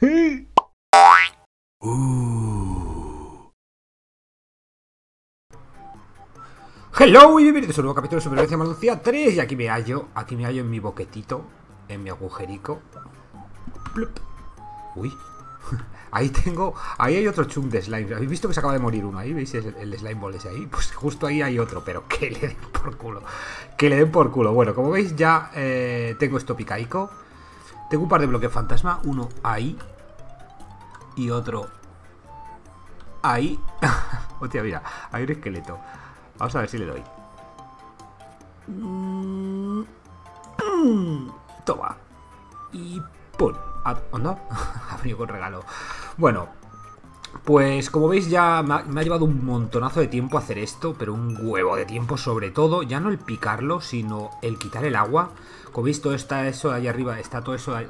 Hello y bienvenidos a un nuevo capítulo de Supervivencia Malucía 3 Y aquí me hallo, aquí me hallo en mi boquetito En mi agujerico. Uy Ahí tengo, ahí hay otro chunk de slime ¿Habéis visto que se acaba de morir uno ahí? ¿Veis el, el slime ball ese ahí? Pues justo ahí hay otro, pero que le den por culo Que le den por culo Bueno, como veis ya eh, tengo esto picaico Tengo un par de bloques fantasma Uno ahí Y otro Ahí. Hostia, mira, hay un esqueleto. Vamos a ver si le doy. Mm, Toma. Y ¡pum! ¿O no? ha venido con regalo. Bueno pues como veis ya me ha, llevado un montonazo de tiempo hacer esto, pero un huevo de tiempo sobre todo, ya no el picarlo, sino el quitar el agua. Como veis todo está eso ahí arriba, está todo eso ahí,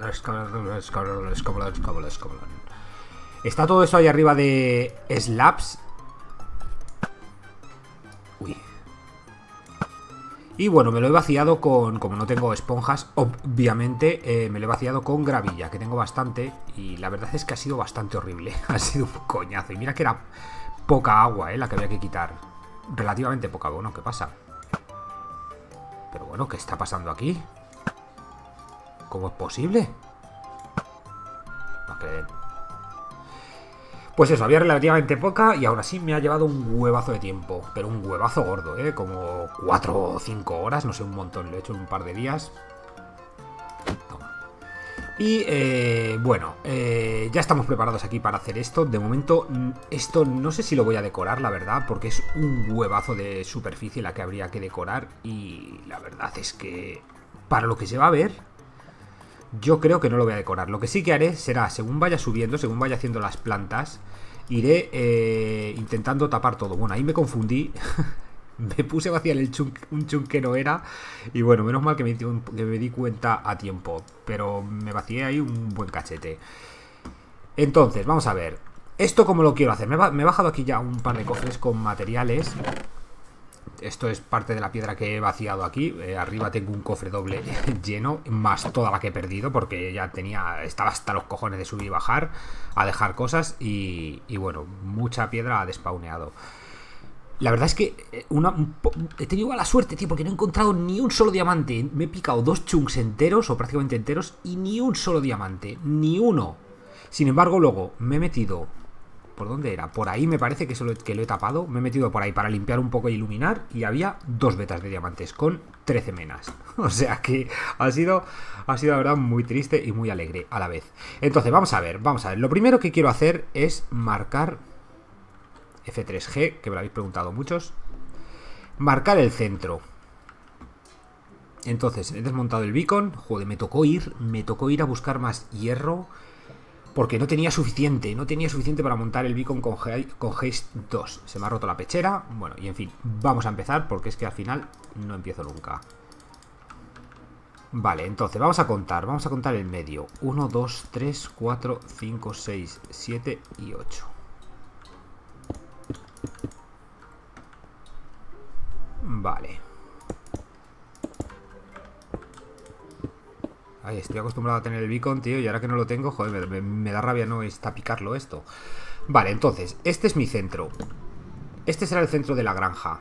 Está todo eso ahí arriba de slabs. Uy. Y bueno, me lo he vaciado con, como no tengo esponjas, obviamente eh, me lo he vaciado con gravilla, que tengo bastante. Y la verdad es que ha sido bastante horrible. ha sido un coñazo. Y mira que era poca agua, eh, la que había que quitar. Relativamente poca, bueno, ¿qué pasa? Pero bueno, ¿qué está pasando aquí? ¿Cómo es posible? No. Pues eso, había relativamente poca y aún así me ha llevado un huevazo de tiempo. Pero un huevazo gordo, ¿eh? Como 4 o 5 horas, no sé, un montón. Lo he hecho en un par de días. Y eh, bueno, eh, ya estamos preparados aquí para hacer esto. De momento, esto no sé si lo voy a decorar, la verdad, porque es un huevazo de superficie la que habría que decorar. Y la verdad es que para lo que se va a ver, yo creo que no lo voy a decorar. Lo que sí que haré será, según vaya subiendo, según vaya haciendo las plantas, iré eh, intentando tapar todo. Bueno, ahí me confundí. me puse a vaciar el chunk, un chunk que no era. Y bueno, menos mal que me, que me di cuenta a tiempo. Pero me vacié ahí un buen cachete. Entonces, vamos a ver. ¿Esto cómo lo quiero hacer? Me he bajado aquí ya un par de cofres con materiales. Esto es parte de la piedra que he vaciado aquí. Eh, arriba tengo un cofre doble lleno, más toda la que he perdido, porque ya tenía. Estaba hasta los cojones de subir y bajar a dejar cosas. Y, bueno, mucha piedra ha despauneado. La verdad es que eh, una, he tenido mala suerte, tío, porque no he encontrado ni un solo diamante. Me he picado dos chunks enteros, o prácticamente enteros, y ni un solo diamante. Ni uno. Sin embargo, luego me he metido ¿Por dónde era? Por ahí me parece que, solo, que lo he tapado. Me he metido por ahí para limpiar un poco e iluminar. Y había dos vetas de diamantes con 13 menas. O sea que ha sido, ha sido la verdad muy triste y muy alegre a la vez. Entonces, vamos a ver, vamos a ver. Lo primero que quiero hacer es marcar F3G, que me lo habéis preguntado muchos. Marcar el centro. Entonces, he desmontado el beacon. Joder, me tocó ir, me tocó ir a buscar más hierro. Porque no tenía suficiente, no tenía suficiente para montar el beacon con, con Haste 2. Se me ha roto la pechera. Bueno, y en fin, vamos a empezar porque es que al final no empiezo nunca. Vale, entonces vamos a contar, vamos a contar el medio. 1, 2, 3, 4, 5, 6, 7 y 8. Vale. Estoy acostumbrado a tener el beacon, tío, y ahora que no lo tengo, joder, me, me da rabia no está picarlo esto. Vale, entonces, este es mi centro. Este será el centro de la granja.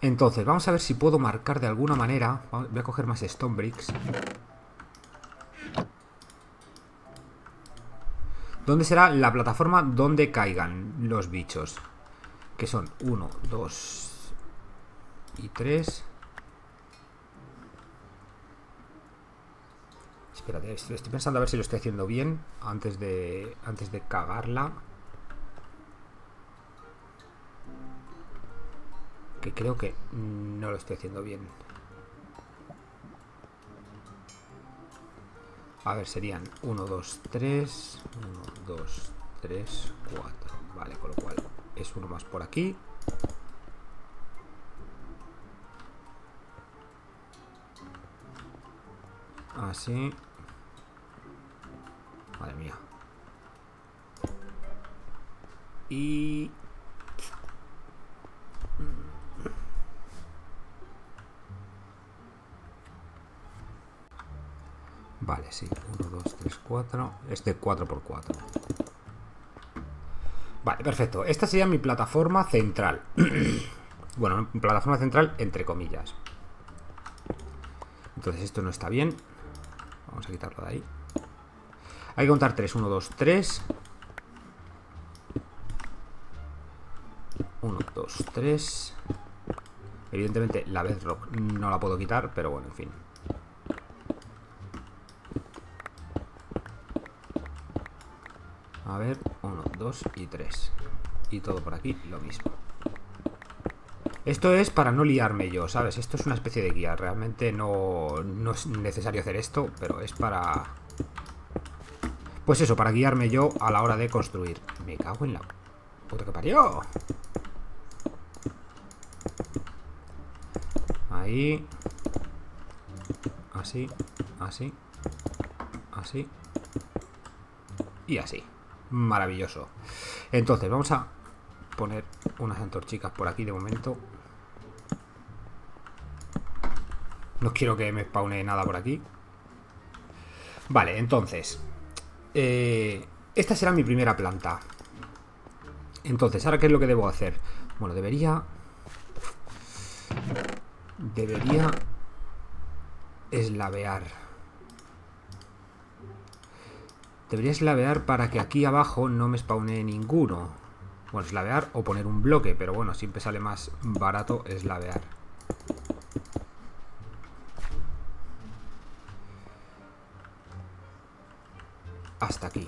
Entonces, vamos a ver si puedo marcar de alguna manera. Voy a coger más stone bricks. ¿Dónde será la plataforma donde caigan los bichos? Que son 1, 2 y 3. Espérate, estoy pensando a ver si lo estoy haciendo bien antes de, antes de cagarla. Que creo que no lo estoy haciendo bien. A ver, serían 1, 2, 3. 1, 2, 3, 4. Vale, con lo cual es uno más por aquí. Así. Madre mía. Y... Vale, sí. 1, 2, 3, 4. Este 4x4. Vale, perfecto. Esta sería mi plataforma central. bueno, plataforma central entre comillas. Entonces esto no está bien. Vamos a quitarlo de ahí. Hay que contar 3. 1, 2, 3. 1, 2, 3. Evidentemente la bedrock no la puedo quitar, pero bueno, en fin. A ver, 1, 2 y 3. Y todo por aquí lo mismo. Esto es para no liarme yo, ¿sabes? Esto es una especie de guía. Realmente no, no es necesario hacer esto, pero es para... Pues eso, para guiarme yo a la hora de construir. Me cago en la... Puta que parió. Ahí. Así, así, así y así. Maravilloso. Entonces, vamos a poner unas antorchicas por aquí de momento. No quiero que me spawne nada por aquí. Vale, entonces. Eh, esta será mi primera planta. Entonces, ¿ahora qué es lo que debo hacer? Bueno, debería debería eslavear. Debería eslavear para que aquí abajo no me spawne ninguno. Bueno, eslavear o poner un bloque, pero bueno, siempre sale más barato eslavear. Hasta aquí.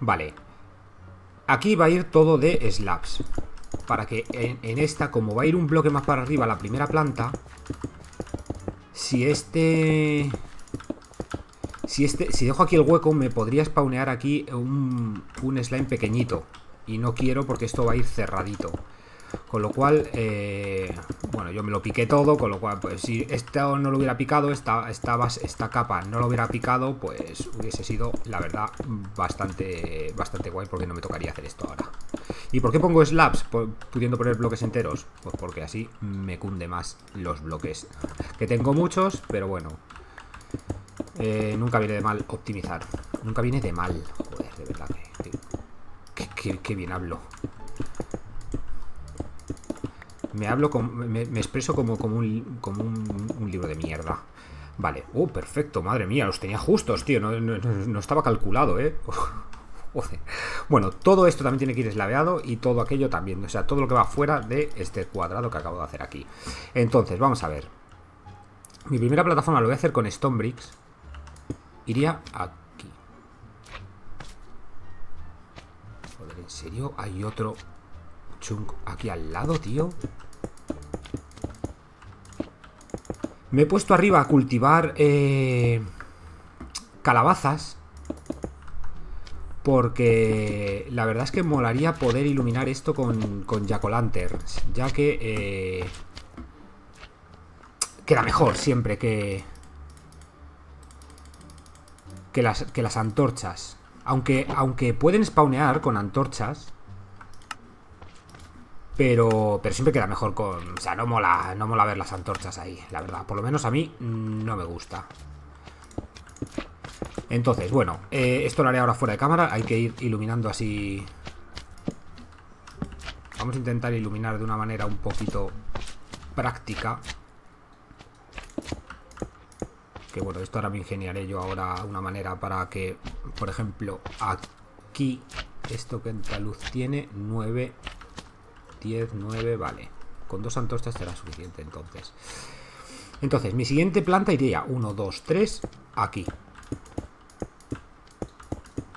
Vale. Aquí va a ir todo de slabs. Para que en, esta, como va a ir un bloque más para arriba la primera planta, si este... Si, este, si dejo aquí el hueco, me podría spawnear aquí un, un slime pequeñito. Y no quiero porque esto va a ir cerradito. Con lo cual, eh, bueno, yo me lo piqué todo, con lo cual, pues si esto no lo hubiera picado, esta, esta, esta capa no lo hubiera picado, pues hubiese sido, la verdad, bastante, bastante guay porque no me tocaría hacer esto ahora. ¿Y por qué pongo slabs pudiendo poner bloques enteros? Pues porque así me cunde más los bloques. Que tengo muchos, pero bueno. Eh, nunca viene de mal optimizar. Nunca viene de mal. Joder, de verdad que, bien hablo. Me hablo, me, expreso como, como, un, como libro de mierda. Vale. Oh, perfecto, madre mía, los tenía justos, tío. No, estaba calculado, ¿eh? Bueno, todo esto también tiene que ir eslaveado y todo aquello también. O sea, todo lo que va fuera de este cuadrado que acabo de hacer aquí. Entonces, vamos a ver. Mi primera plataforma lo voy a hacer con Stone Bricks. Iría aquí. Joder, ¿en serio? Hay otro aquí al lado, tío. Me he puesto arriba a cultivar eh, calabazas. Porque la verdad es que molaría poder iluminar esto con, con Jack Ya que eh, queda mejor siempre que, que, las, que las antorchas. Aunque, aunque pueden spawnear con antorchas, pero, pero siempre queda mejor con... O sea, no mola, no mola ver las antorchas ahí, la verdad. Por lo menos a mí no me gusta. Entonces, bueno, eh, esto lo haré ahora fuera de cámara. Hay que ir iluminando así... Vamos a intentar iluminar de una manera un poquito práctica. Que bueno, esto ahora me ingeniaré yo ahora una manera para que, por ejemplo, aquí, esto que luz tiene 9 10, 9, vale. Con dos antorchas será suficiente entonces. Entonces, mi siguiente planta iría 1, 2, 3, aquí.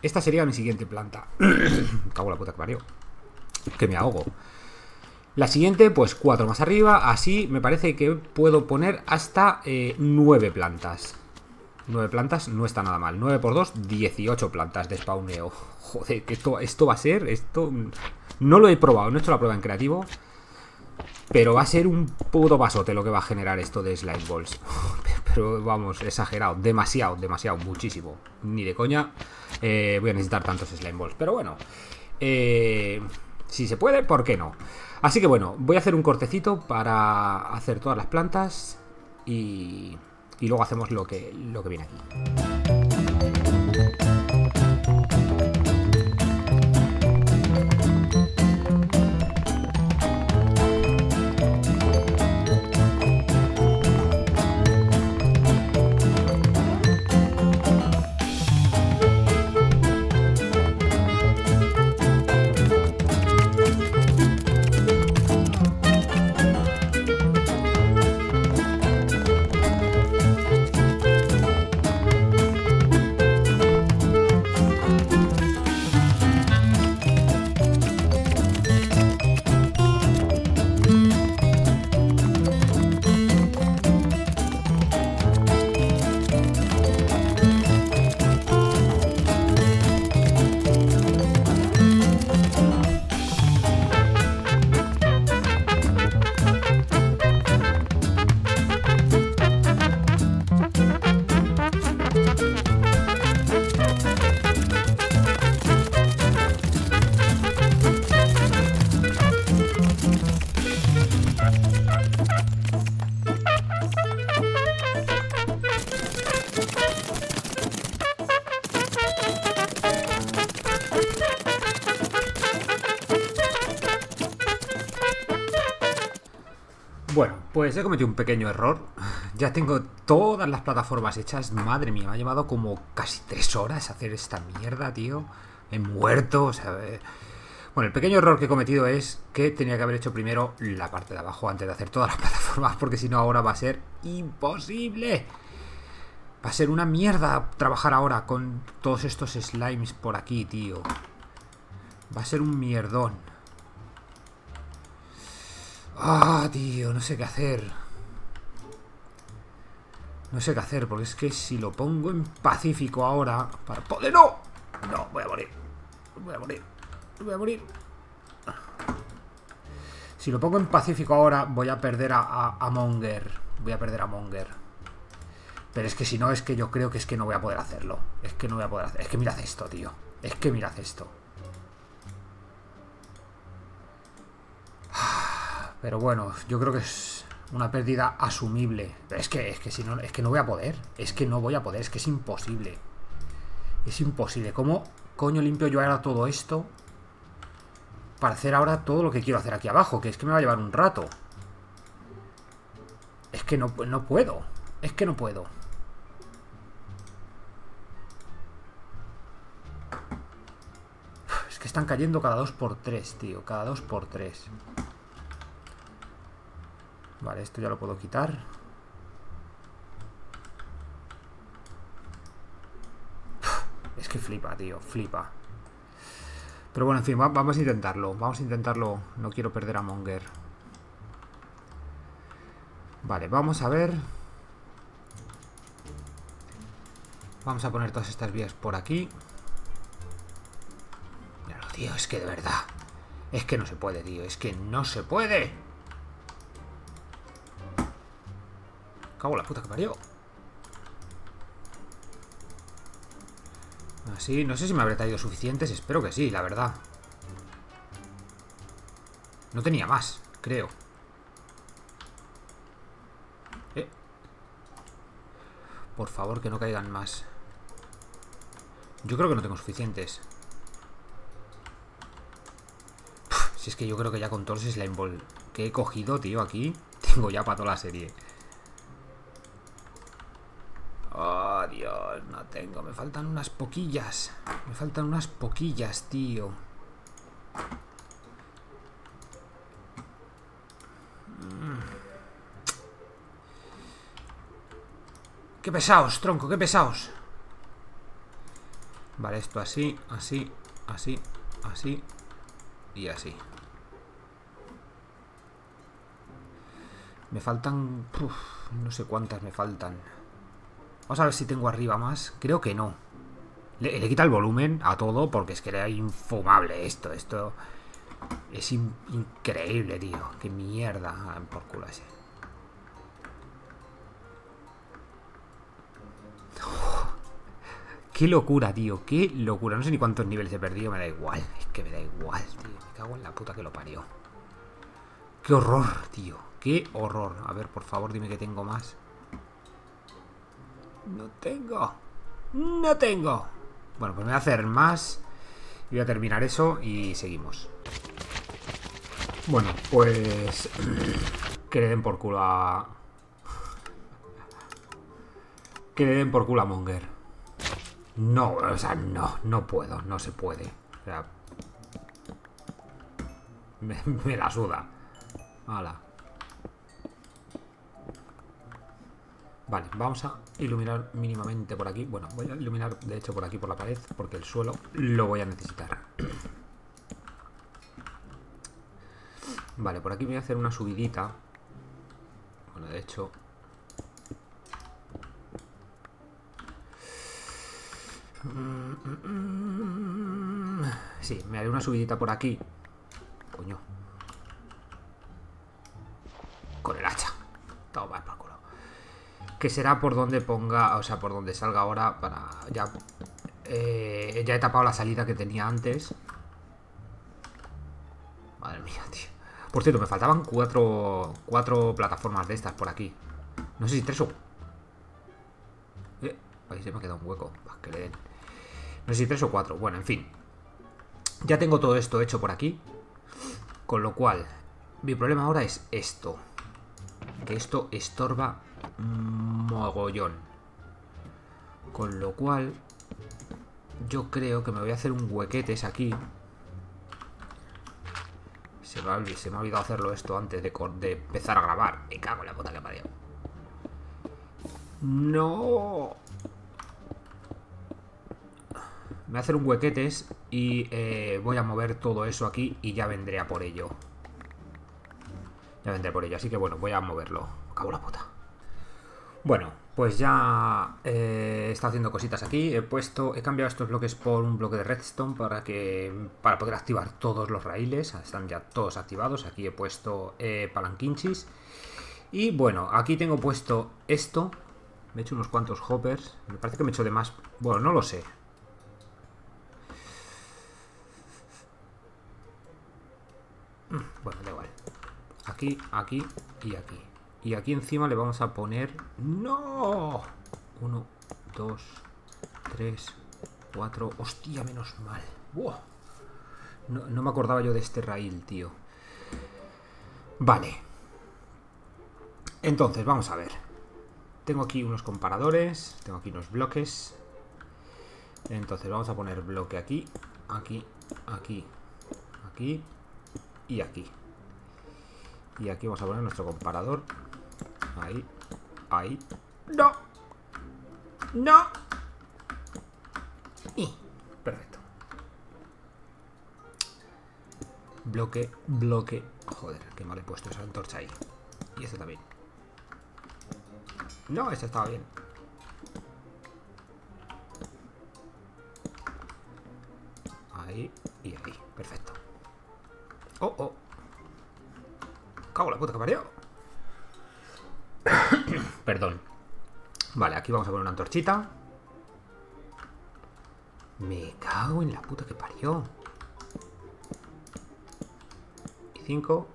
Esta sería mi siguiente planta. Cago la puta que parió. Que me ahogo. La siguiente, pues 4 más arriba. Así me parece que puedo poner hasta 9 eh, plantas. 9 plantas no está nada mal. 9 por 2, 18 plantas de spawneo. Joder, esto, esto va a ser. Esto no lo he probado, no he hecho la prueba en creativo. Pero va a ser un puto pasote lo que va a generar esto de slime balls. Pero vamos, exagerado. Demasiado, demasiado, muchísimo. Ni de coña eh, voy a necesitar tantos slime balls. Pero bueno. Eh, Si se puede, ¿por qué no? Así que bueno, voy a hacer un cortecito para hacer todas las plantas y, y luego hacemos lo que, lo que viene aquí. Pues he cometido un pequeño error. Ya tengo todas las plataformas hechas. Madre mía, me ha llevado como casi tres horas hacer esta mierda, tío. He muerto, o sea... eh. Bueno, el pequeño error que he cometido es que tenía que haber hecho primero la parte de abajo antes de hacer todas las plataformas, porque si no ahora va a ser imposible. Va a ser una mierda trabajar ahora con todos estos slimes por aquí, tío. Va a ser un mierdón. Ah, tío, no sé qué hacer. No sé qué hacer, porque es que si lo pongo en pacífico ahora, para poder... ¡No! No, voy a morir. Voy a morir. Voy a morir. Si lo pongo en pacífico ahora, voy a perder a, Monger. Voy a perder a Monger. Pero es que si no, es que yo creo que es que no voy a poder hacerlo. Es que no voy a poder hacer. Es que mirad esto, tío. Es que mirad esto. Pero bueno, yo creo que es una pérdida asumible. Pero es que, es que si no, es que no voy a poder. Es que no voy a poder, es que es imposible. Es imposible. ¿Cómo coño limpio yo ahora todo esto? Para hacer ahora todo lo que quiero hacer aquí abajo. Que es que me va a llevar un rato. Es que no, no puedo. Es que no puedo. Es que están cayendo cada dos por tres, tío. Cada dos por tres. Vale, esto ya lo puedo quitar. Es que flipa, tío, flipa. Pero bueno, en fin, va vamos a intentarlo. Vamos a intentarlo. No quiero perder a Monger. Vale, vamos a ver. Vamos a poner todas estas vías por aquí. Míralo, tío, es que de verdad. Es que no se puede, tío. Es que no se puede. Cago la puta que parió. Así, no sé si me habré traído suficientes. Espero que sí, la verdad. No tenía más, creo. Eh. Por favor, que no caigan más. Yo creo que no tengo suficientes. Si es que yo creo que ya con los slime ball que he cogido, tío, aquí, tengo ya para toda la serie. Oh, Dios, no tengo. Me faltan unas poquillas. Me faltan unas poquillas, tío. Mm. Qué pesados, tronco, qué pesados. Vale, esto así, así, así, así y así. Me faltan... No sé cuántas me faltan. Vamos a ver si tengo arriba más. Creo que no. Le, quita el volumen a todo porque es que era infumable esto. Esto es in increíble, tío. Qué mierda. Ah, por culo ese. Qué locura, tío. Qué locura. No sé ni cuántos niveles he perdido. Me da igual. Es que me da igual, tío. Me cago en la puta que lo parió. Qué horror, tío. Qué horror. A ver, por favor, dime que tengo más. No tengo. No tengo. Bueno, pues me voy a hacer más. Voy a terminar eso y seguimos. Bueno, pues... que le den por culo a... Que le den por culo a Monger. No, o sea, no, no puedo, no se puede. O sea... Me, me la suda. Hala. Vale, vamos a iluminar mínimamente por aquí. Bueno, voy a iluminar de hecho por aquí por la pared porque el suelo lo voy a necesitar. Vale, por aquí voy a hacer una subidita. Bueno, de hecho... Sí, me haré una subidita por aquí. Coño. Con el hacha. Toma. Que será por donde ponga, o sea, por donde salga ahora para... Ya, eh, ya he tapado la salida que tenía antes. Madre mía, tío. Por cierto, me faltaban cuatro, cuatro plataformas de estas por aquí. No sé si tres o... Eh, ahí se me ha quedado un hueco. No sé si tres o cuatro. Bueno, en fin. Ya tengo todo esto hecho por aquí. Con lo cual, mi problema ahora es esto. Que esto estorba mogollón. Con lo cual, yo creo que me voy a hacer un huequetes aquí. Se me, ha, olvidado hacerlo esto antes de, empezar a grabar. Me cago en la puta que parió. No. Me voy a hacer un huequetes y eh, voy a mover todo eso aquí y ya vendré a por ello. Ya vendré por ello, así que bueno, voy a moverlo. Me cago en la puta. Bueno, pues ya eh, he estado haciendo cositas aquí. He puesto, he cambiado estos bloques por un bloque de redstone para que para poder activar todos los raíles. Están ya todos activados. Aquí he puesto eh, palanquinchis. Y bueno, aquí tengo puesto esto. Me he hecho unos cuantos hoppers. Me parece que me he hecho de más. Bueno, no lo sé. Mm, bueno, da igual. Aquí, aquí y aquí. Y aquí encima le vamos a poner... ¡No! Uno, dos, tres, cuatro... ¡Hostia, menos mal! No, no me acordaba yo de este rail, tío. Vale. Entonces, vamos a ver. Tengo aquí unos comparadores. Tengo aquí unos bloques. Entonces, vamos a poner bloque aquí, aquí, aquí, aquí y aquí. Y aquí vamos a poner nuestro comparador Ahí. Ahí. ¡No! ¡No! Y. Perfecto. Bloque, bloque. Joder, qué mal he puesto esa antorcha ahí. Y este también. No, este estaba bien. Ahí y ahí. Perfecto. Oh, oh. Cago la puta que parió. Perdón. Vale, aquí vamos a poner una antorchita. Me cago en la puta que parió. Y cinco.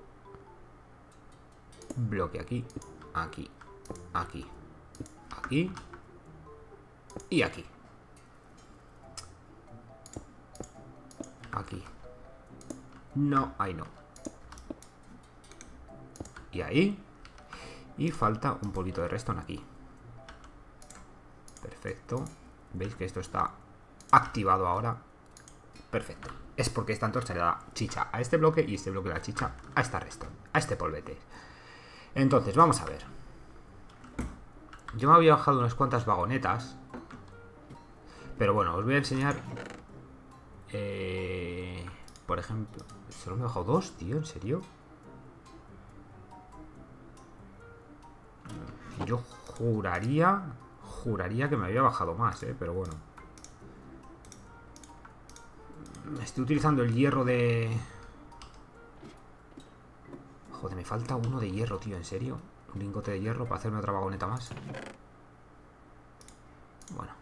Bloque aquí, aquí, aquí, aquí y aquí. Aquí. No, ahí no. Y ahí. Y falta un poquito de redstone aquí. Perfecto. ¿Veis que esto está activado ahora? Perfecto. Es porque esta antorcha le da chicha a este bloque y este bloque le da chicha a esta redstone, a este polvete. Entonces, vamos a ver. Yo me había bajado unas cuantas vagonetas. Pero bueno, os voy a enseñar... Eh, por ejemplo... Solo me he bajado dos, tío, ¿en serio? Yo juraría... Juraría que me había bajado más, ¿eh? Pero bueno. Estoy utilizando el hierro de... Joder, me falta uno de hierro, tío, ¿en serio? Un lingote de hierro para hacerme otra vagoneta más. Bueno.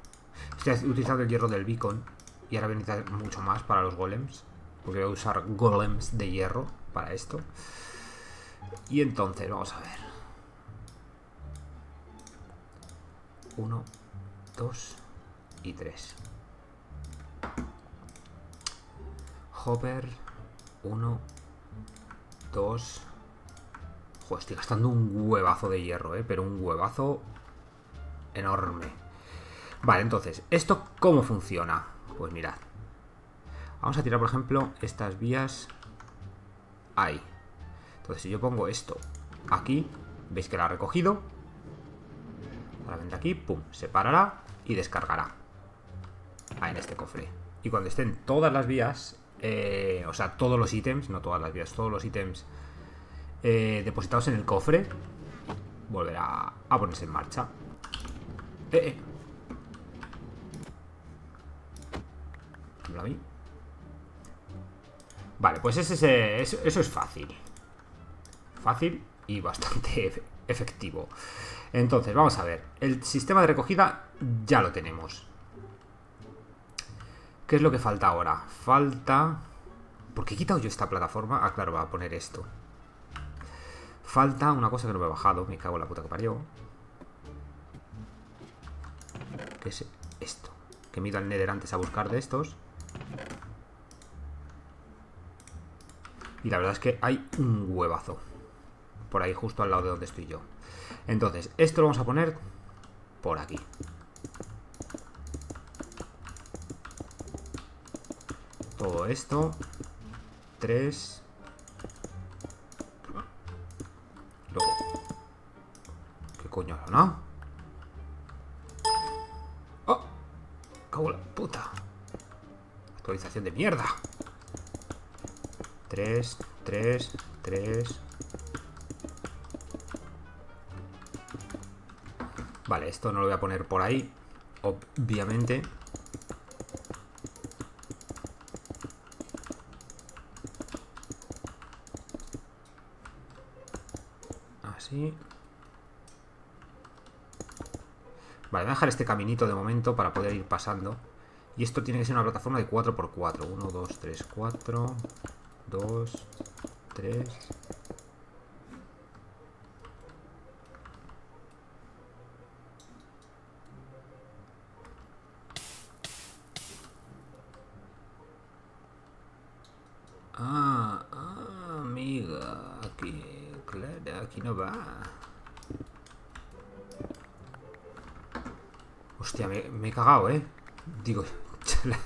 Estoy utilizando el hierro del beacon. Y ahora voy a necesitar mucho más para los golems. Porque voy a usar golems de hierro para esto. Y entonces, vamos a ver. Uno, dos y tres. Hopper. Uno, dos. Joder, estoy gastando un huevazo de hierro, ¿eh? Pero un huevazo enorme. Vale, entonces, ¿esto cómo funciona? Pues mirad. Vamos a tirar, por ejemplo, estas vías ahí. Entonces, si yo pongo esto aquí, veis que la ha recogido. Ahora vente aquí, pum, se parará y descargará. Ahí en este cofre. Y cuando estén todas las vías, eh, o sea, todos los ítems, no todas las vías, todos los ítems eh, depositados en el cofre, volverá a ponerse en marcha. Eh, eh. a mí. Vale, pues ese, eso es fácil. Fácil y bastante efectivo. Entonces, vamos a ver. El sistema de recogida ya lo tenemos. ¿Qué es lo que falta ahora? Falta... ¿Por qué he quitado yo esta plataforma? Ah, claro, va a poner esto. Falta una cosa que no me he bajado. Me cago en la puta que parió. ¿Qué es esto? Que me he ido al Nether antes a buscar de estos. Y la verdad es que hay un huevazo. Por ahí, justo al lado de donde estoy yo. Entonces, esto lo vamos a poner por aquí. Todo esto. Tres. Luego. ¿Qué coño no? ¡Oh! ¡Cago la puta! Actualización de mierda. 3, 3, 3. Vale, esto no lo voy a poner por ahí, obviamente. Así. Vale, voy a dejar este caminito de momento para poder ir pasando. Y esto tiene que ser una plataforma de 4x4. 1, 2, 3, 4. 2, 3. Ah, ah, amiga, aquí, claro, aquí no va. Hostia, me, me he cagado, ¿eh? Digo, ya la,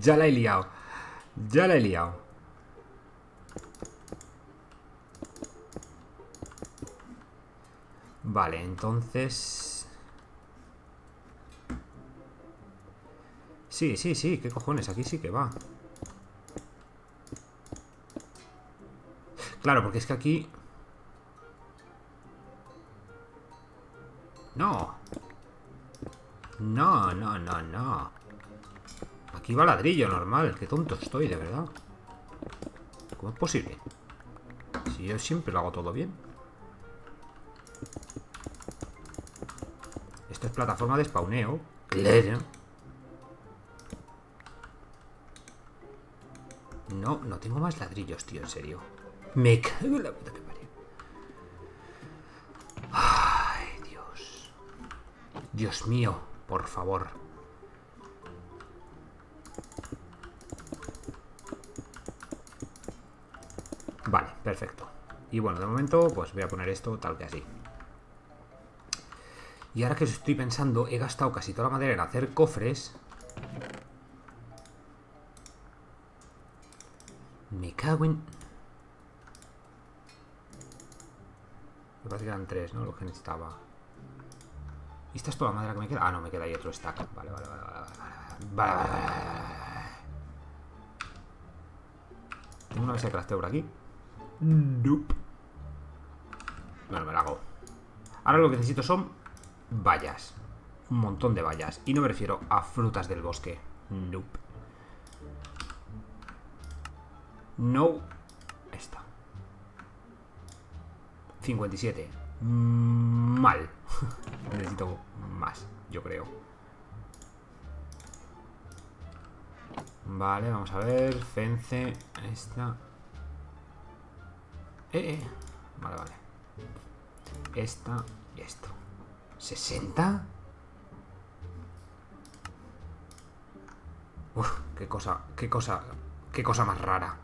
ya la he liado. Ya la he liado. Vale, entonces... Sí, sí, sí, qué cojones, aquí sí que va. Claro, porque es que aquí... No. No, no, no, no. Aquí va ladrillo normal. Qué tonto estoy, de verdad. ¿Cómo es posible? Si yo siempre lo hago todo bien. Esto es plataforma de spawneo. Claro. No, no tengo más ladrillos, tío, en serio. Me cago en la puta que parió. Ay, Dios. Dios mío, por favor. Y bueno, de momento, pues voy a poner esto tal que así. Y ahora que estoy pensando, he gastado casi toda la madera en hacer cofres. Me cago en... Me parece que eran tres, ¿no? Lo que necesitaba. ¿Y esta es toda la madera que me queda? Ah, no, me queda ahí otro stack. Vale, vale, vale, vale, vale, vale, vale. Tengo una mesa de crafteo por aquí. Nope. Bueno, me la hago. Ahora lo que necesito son vallas. Un montón de vallas. Y no me refiero a frutas del bosque. Nope. No. Esta. 57. Mal. Necesito más, yo creo. Vale, vamos a ver. Fence. Esta. Eh, eh. Vale, vale. Esta y esto. ¿60? Uf, qué cosa, qué cosa, qué cosa más rara.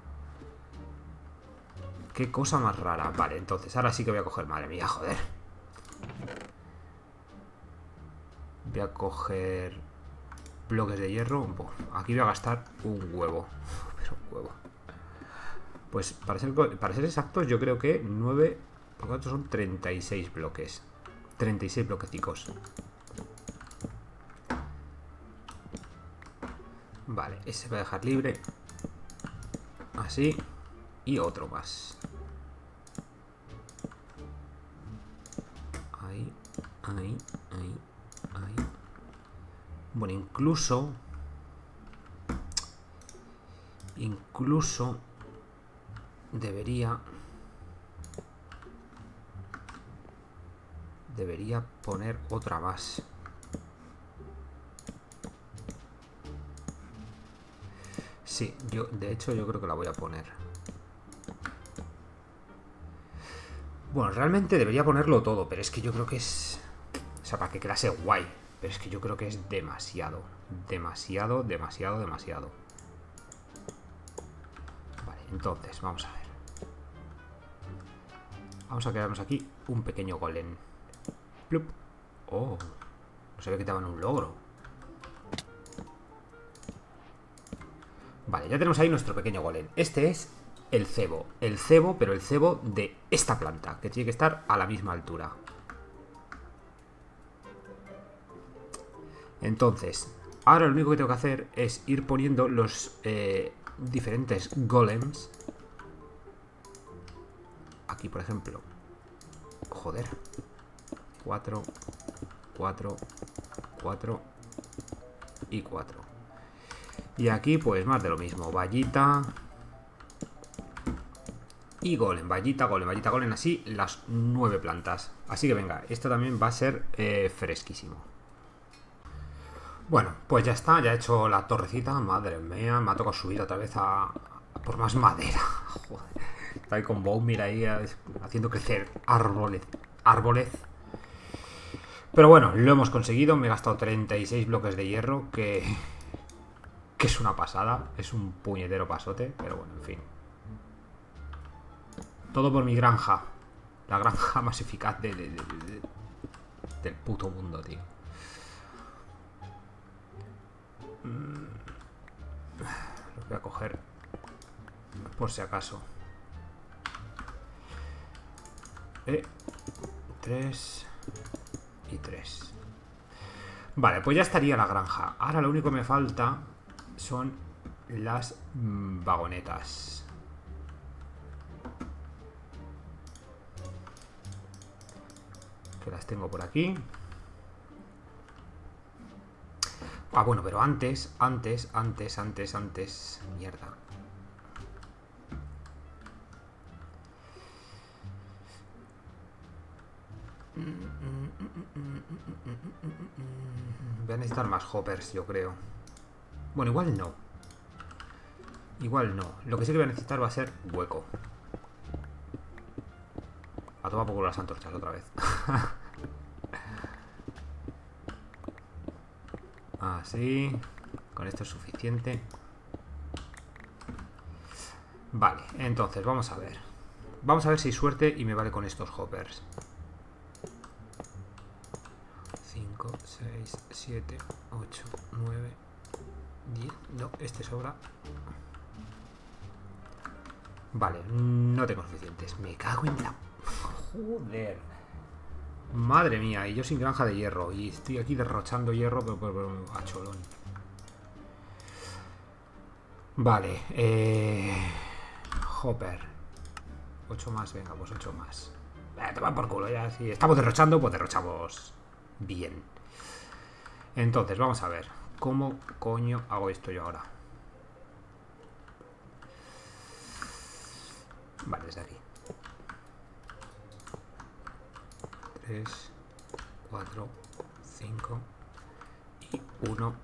Qué cosa más rara. Vale, entonces, ahora sí que voy a coger. Madre mía, joder. Voy a coger bloques de hierro. Aquí voy a gastar un huevo. Pero un huevo. Pues para ser, para ser exactos, yo creo que 9 por 4 son 36 bloques. 36 bloquecicos. Vale, ese va a dejar libre. Así. Y otro más. Ahí, ahí, ahí, ahí. Bueno, incluso... Incluso... Debería... Debería poner otra más. Sí, yo, de hecho yo creo que la voy a poner. Bueno, realmente debería ponerlo todo, pero es que yo creo que es... O sea, para que quedase guay. Pero es que yo creo que es demasiado. Demasiado, demasiado, demasiado. Vale, entonces, vamos a ver. Vamos a quedarnos aquí un pequeño golem. Plup. Oh, no se ve que te un logro. Vale, ya tenemos ahí nuestro pequeño golem. Este es el cebo. El cebo, pero el cebo de esta planta, que tiene que estar a la misma altura. Entonces, ahora lo único que tengo que hacer es ir poniendo los eh, diferentes golems. Aquí, por ejemplo. Joder. 4, 4, 4 y 4. Y aquí pues más de lo mismo, vallita y golem, vallita, golem, vallita, golem, así las nueve plantas. Así que venga, esto también va a ser eh, fresquísimo. Bueno, pues ya está, ya he hecho la torrecita, madre mía, me ha tocado subir otra vez a, por más madera. Joder, está ahí con Boumir ahí haciendo crecer árboles, árboles. Pero bueno, lo hemos conseguido, me he gastado 36 bloques de hierro, que que es una pasada, es un puñetero pasote, pero bueno, en fin. Todo por mi granja. La granja más eficaz de, del puto mundo, tío. Mm. Lo voy a coger por si acaso. Eh, tres y tres. Vale, pues ya estaría la granja. Ahora lo único que me falta son las vagonetas. Que las tengo por aquí. Ah, bueno, pero antes, antes, antes, antes, antes... Mierda. Voy a necesitar más hoppers, yo creo. Bueno, igual no. Igual no. Lo que sí que voy a necesitar va a ser hueco. A tomar poco las antorchas otra vez. Así. Con esto es suficiente. Vale, entonces vamos a ver. Vamos a ver si hay suerte y me vale con estos hoppers. 5, 6, 7, 8, 9, no, este sobra. Vale, no tengo suficientes. Me cago en la... Joder. Madre mía, y yo sin granja de hierro. Y estoy aquí derrochando hierro, pero, a cholón. Vale, eh... Hopper. 8 más, venga, pues 8 más. Eh, toma por culo, ya. Si estamos derrochando, pues derrochamos bien. Entonces, vamos a ver. ¿Cómo coño hago esto yo ahora? Vale, desde aquí. 3, 4, 5 y 1,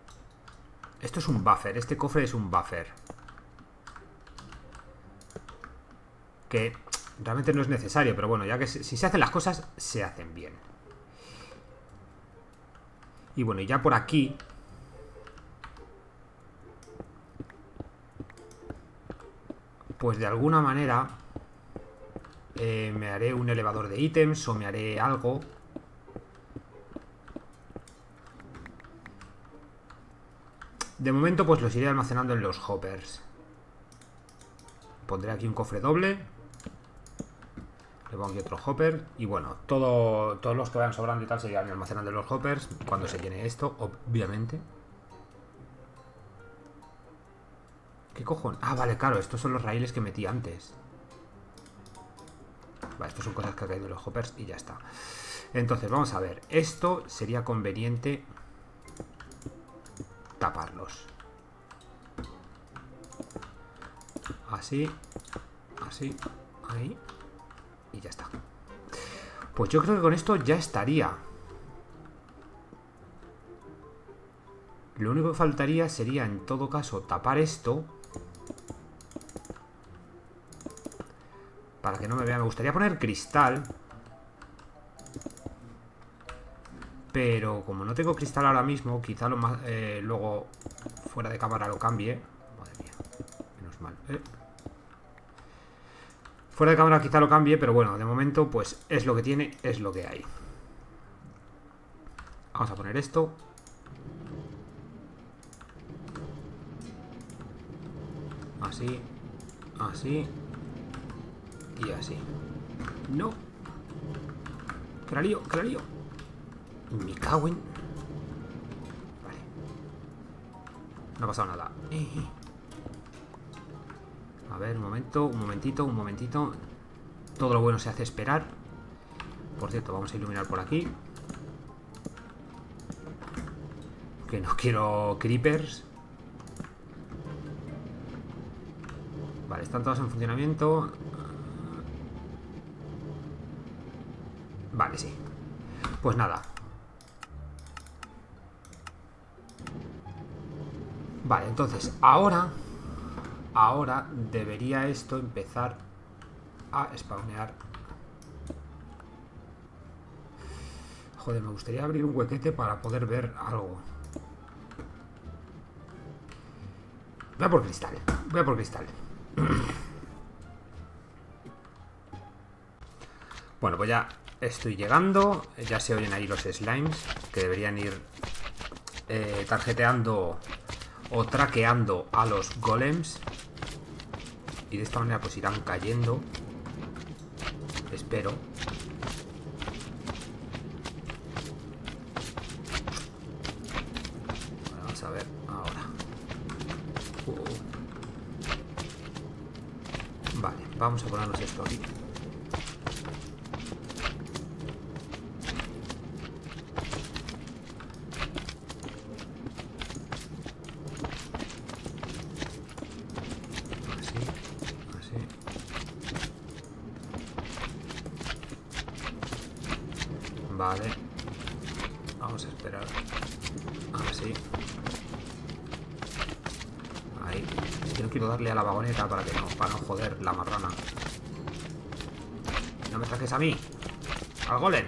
Esto es un buffer, este cofre es un buffer. Que realmente no es necesario, pero bueno, ya que si se hacen las cosas, se hacen bien. Y bueno, ya por aquí... Pues de alguna manera... Eh, me haré un elevador de ítems o me haré algo De momento pues los iré almacenando en los hoppers. Pondré aquí un cofre doble. Le pongo aquí otro hopper. Y bueno, todo, todos los que vayan sobrando y tal se irán almacenando en los hoppers cuando se llene esto, obviamente. ¿Qué cojón? Ah, vale, claro, estos son los raíles que metí antes. Vale, estos son cosas que ha caído en los hoppers y ya está. Entonces, vamos a ver. Esto sería conveniente taparlos. Así, así, ahí. Y ya está. Pues yo creo que con esto ya estaría. Lo único que faltaría sería, en todo caso, tapar esto. Para que no me vea. Me gustaría poner cristal. Pero como no tengo cristal ahora mismo, quizá lo más, eh, luego fuera de cámara lo cambie. Madre mía, menos mal. ¿eh? Fuera de cámara quizá lo cambie, pero bueno, de momento pues es lo que tiene, es lo que hay. Vamos a poner esto. Así, así y así. No. Que la lío, que la lío. Me cago en... Vale. No ha pasado nada. Eh, eh. Ver, un momento, un momentito, un momentito. Todo lo bueno se hace esperar. Por cierto, vamos a iluminar por aquí. Que no quiero creepers. Vale, están todos en funcionamiento. Vale, sí. Pues nada, Vale, entonces, ahora Ahora debería esto empezar a spawnear. Joder, me gustaría abrir un huequete para poder ver algo. Voy a por cristal Voy a por cristal. Bueno, pues ya estoy llegando Ya se oyen ahí los slimes Que deberían ir eh, tarjeteando o traqueando a los golems. Y de esta manera pues irán cayendo. Espero. vamos a ver ahora. Uh. Vale, vamos a ponernos esto aquí. Vale. Vamos a esperar. Así. Ahí. Es que no quiero darle a la vagoneta para que no, para no joder la marrana. No me trajes a mí. Al golem.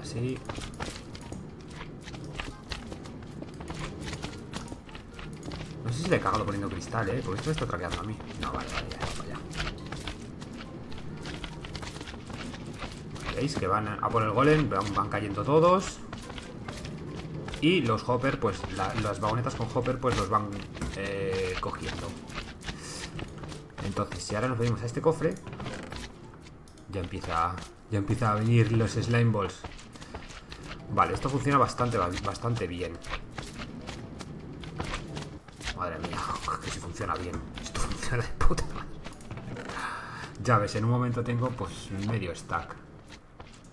Así. No sé si le he cagado poniendo cristal, ¿eh? Porque esto me está traqueando a mí. No, vale, vale, ya. ¿Veis? Que van a por el golem, van, cayendo todos. Y los hopper, pues las vagonetas con hopper, pues los van eh, cogiendo. Entonces, si ahora nos venimos a este cofre, ya empieza, ya empieza a venir los slime balls. Vale, esto funciona bastante, bastante bien. Madre mía, que si funciona bien. Esto funciona de puta Ya ves, en un momento tengo pues medio stack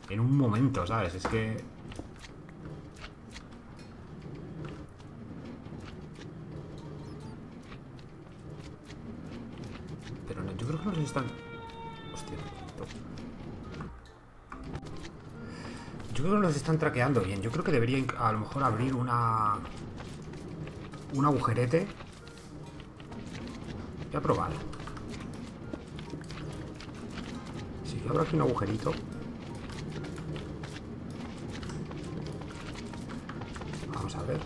en un momento, ¿sabes? Es que... Pero no, yo creo que no se los están traqueando bien. Yo creo que debería a lo mejor abrir una... Un agujerete. Voy a probar. Si yo abro aquí un agujerito... Vamos a ver.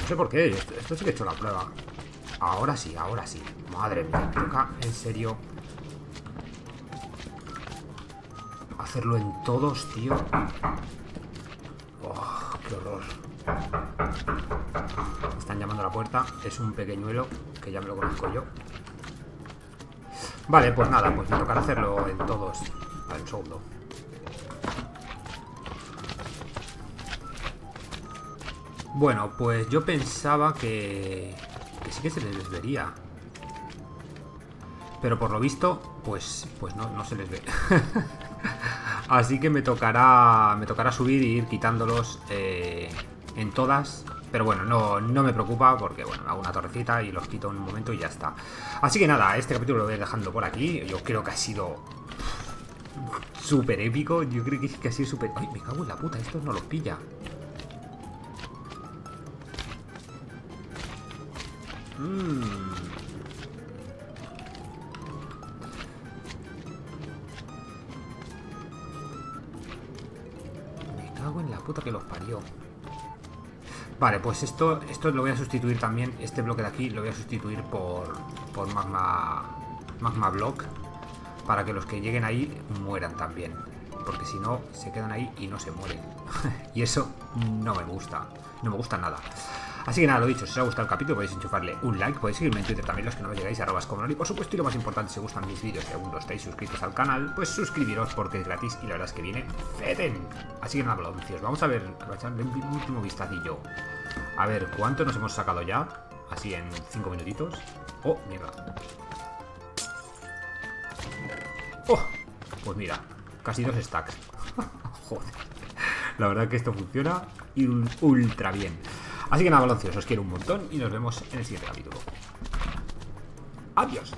No sé por qué. Esto, esto sí que he hecho la prueba. Ahora sí, ahora sí. Madre mía, toca en serio hacerlo en todos, tío. Oh, qué horror. están llamando a la puerta. Es un pequeñuelo que ya me lo conozco yo. Vale, pues nada, pues me tocará hacerlo en todos. A un segundo. Bueno, pues yo pensaba que, que sí que se les vería. Pero por lo visto, pues, pues no, no se les ve. Así que me tocará, me tocará subir e ir quitándolos eh, en todas. Pero bueno, no, no me preocupa porque bueno, hago una torrecita y los quito en un momento y ya está. Así que nada, este capítulo lo voy dejando por aquí. Yo creo que ha sido súper épico. Yo creo que, ha sido súper... ¡Ay, me cago en la puta! Estos no los pilla. Mmm... puta que los parió. Vale, pues esto, esto lo voy a sustituir también, este bloque de aquí lo voy a sustituir por, por magma, magma block, para que los que lleguen ahí mueran también. Porque si no, se quedan ahí y no se mueren. y eso no me gusta, no me gusta nada. Así que nada, lo dicho, si os ha gustado el capítulo podéis enchufarle un like, podéis seguirme en Twitter también los que no me llegáis, arrobas como y por supuesto y lo más importante, si os gustan mis vídeos y aún no estáis suscritos al canal, pues suscribiros porque es gratis y la verdad es que viene feten. Así que nada, baloncios, vamos a ver, a echarle un último vistacillo. A ver, ¿cuánto nos hemos sacado ya? Así en 5 minutitos. Oh, mierda. Oh, pues mira, casi dos stacks. Joder. La verdad que esto funciona ultra bien. Así que nada, baloncios, os quiero un montón y nos vemos en el siguiente capítulo. Adiós.